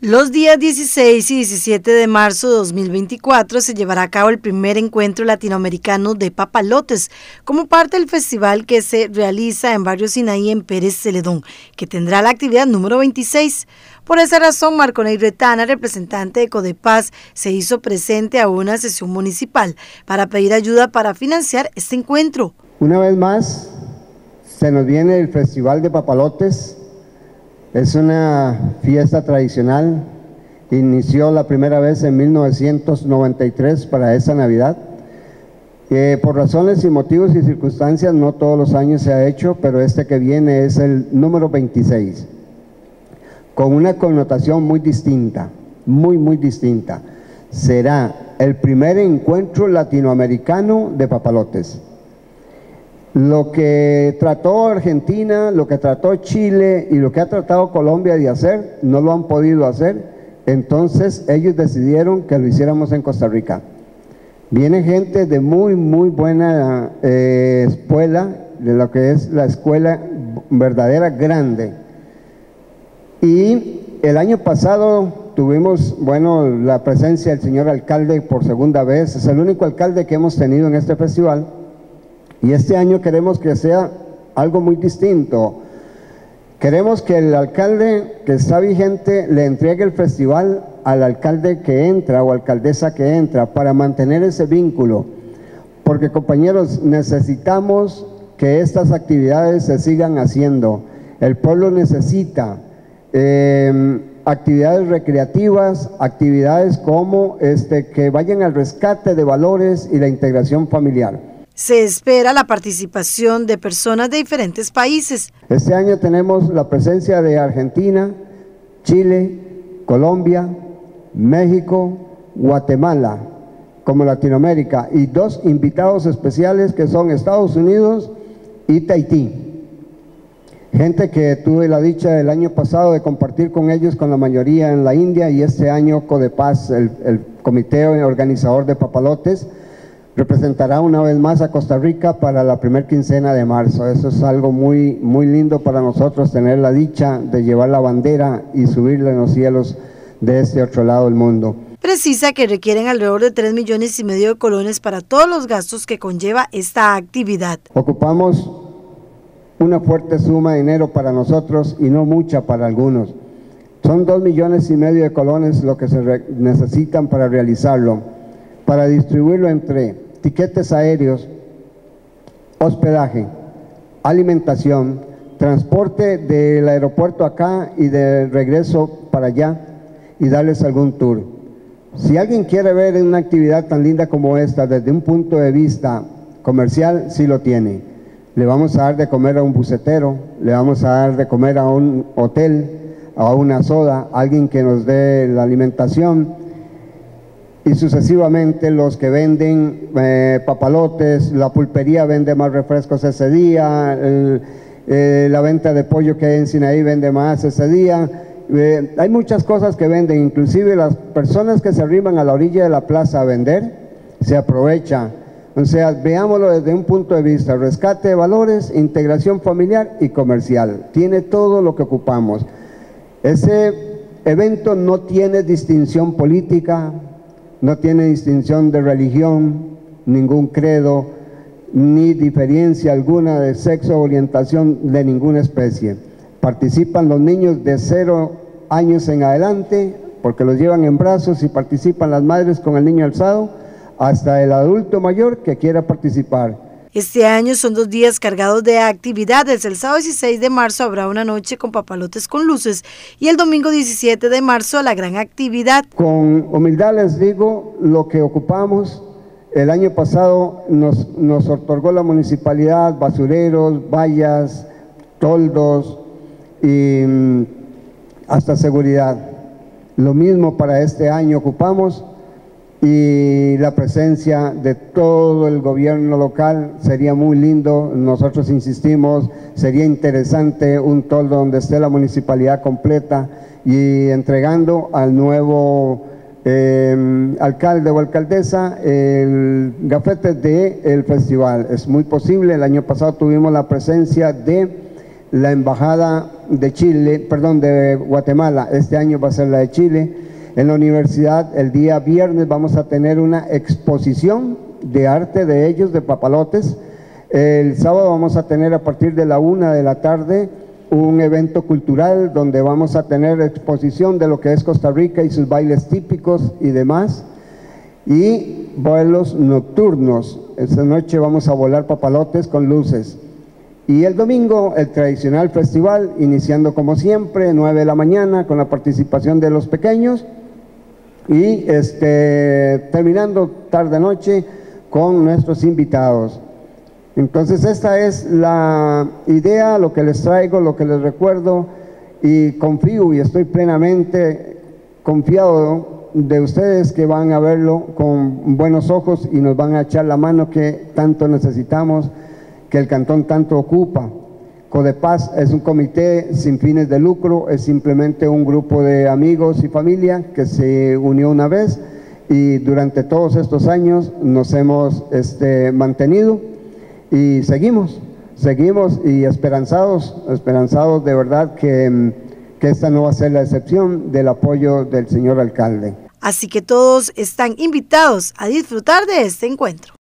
Los días 16 y 17 de marzo de 2024 se llevará a cabo el primer encuentro latinoamericano de papalotes como parte del festival que se realiza en Barrio Sinaí en Pérez Celedón, que tendrá la actividad número 26. Por esa razón, Marco Retana, representante de Codepaz, se hizo presente a una sesión municipal para pedir ayuda para financiar este encuentro. Una vez más, se nos viene el Festival de Papalotes es una fiesta tradicional, inició la primera vez en 1993 para esa Navidad. por razones y motivos y circunstancias no todos los años se ha hecho, pero este que viene es el número 26, con una connotación muy distinta, muy, muy distinta. Será el primer encuentro latinoamericano de papalotes. Lo que trató Argentina, lo que trató Chile y lo que ha tratado Colombia de hacer, no lo han podido hacer. Entonces ellos decidieron que lo hiciéramos en Costa Rica. Viene gente de muy, muy buena eh, escuela, de lo que es la escuela verdadera grande. Y el año pasado tuvimos, bueno, la presencia del señor alcalde por segunda vez. Es el único alcalde que hemos tenido en este festival y este año queremos que sea algo muy distinto. Queremos que el alcalde que está vigente le entregue el festival al alcalde que entra o alcaldesa que entra para mantener ese vínculo. Porque compañeros, necesitamos que estas actividades se sigan haciendo. El pueblo necesita eh, actividades recreativas, actividades como este, que vayan al rescate de valores y la integración familiar. Se espera la participación de personas de diferentes países. Este año tenemos la presencia de Argentina, Chile, Colombia, México, Guatemala, como Latinoamérica, y dos invitados especiales que son Estados Unidos y Tahití. Gente que tuve la dicha el año pasado de compartir con ellos, con la mayoría en la India, y este año Codepaz, el, el comité organizador de Papalotes, representará una vez más a Costa Rica para la primer quincena de marzo. Eso es algo muy, muy lindo para nosotros, tener la dicha de llevar la bandera y subirla en los cielos de este otro lado del mundo. Precisa que requieren alrededor de 3 millones y medio de colones para todos los gastos que conlleva esta actividad. Ocupamos una fuerte suma de dinero para nosotros y no mucha para algunos. Son 2 millones y medio de colones lo que se necesitan para realizarlo, para distribuirlo entre tiquetes aéreos, hospedaje, alimentación, transporte del aeropuerto acá y de regreso para allá y darles algún tour. Si alguien quiere ver una actividad tan linda como esta desde un punto de vista comercial, sí lo tiene. Le vamos a dar de comer a un bucetero, le vamos a dar de comer a un hotel, a una soda, alguien que nos dé la alimentación y sucesivamente los que venden eh, papalotes, la pulpería vende más refrescos ese día, eh, la venta de pollo que hay en Sinaí vende más ese día. Eh, hay muchas cosas que venden, inclusive las personas que se arriban a la orilla de la plaza a vender, se aprovecha. O sea, veámoslo desde un punto de vista, rescate de valores, integración familiar y comercial. Tiene todo lo que ocupamos. Ese evento no tiene distinción política, no tiene distinción de religión, ningún credo, ni diferencia alguna de sexo o orientación de ninguna especie. Participan los niños de cero años en adelante, porque los llevan en brazos y participan las madres con el niño alzado, hasta el adulto mayor que quiera participar. Este año son dos días cargados de actividades. El sábado 16 de marzo habrá una noche con papalotes con luces y el domingo 17 de marzo la gran actividad. Con humildad les digo lo que ocupamos. El año pasado nos, nos otorgó la municipalidad basureros, vallas, toldos y mm, hasta seguridad. Lo mismo para este año ocupamos y la presencia de todo el gobierno local sería muy lindo. Nosotros insistimos, sería interesante un toldo donde esté la municipalidad completa y entregando al nuevo em, alcalde o alcaldesa el gafete del el festival. Es muy posible, el año pasado tuvimos la presencia de la embajada de Chile, perdón, de Guatemala, este año va a ser la de Chile. En la universidad el día viernes vamos a tener una exposición de arte de ellos, de papalotes. El sábado vamos a tener a partir de la una de la tarde un evento cultural donde vamos a tener exposición de lo que es Costa Rica y sus bailes típicos y demás. Y vuelos nocturnos. Esta noche vamos a volar papalotes con luces. Y el domingo, el tradicional festival, iniciando como siempre, 9 de la mañana, con la participación de los pequeños. Y este, terminando tarde-noche con nuestros invitados. Entonces esta es la idea, lo que les traigo, lo que les recuerdo y confío y estoy plenamente confiado de ustedes que van a verlo con buenos ojos y nos van a echar la mano que tanto necesitamos que el cantón tanto ocupa. Codepaz es un comité sin fines de lucro, es simplemente un grupo de amigos y familia que se unió una vez y durante todos estos años nos hemos este, mantenido y seguimos, seguimos y esperanzados, esperanzados de verdad que, que esta no va a ser la excepción del apoyo del señor alcalde. Así que todos están invitados a disfrutar de este encuentro.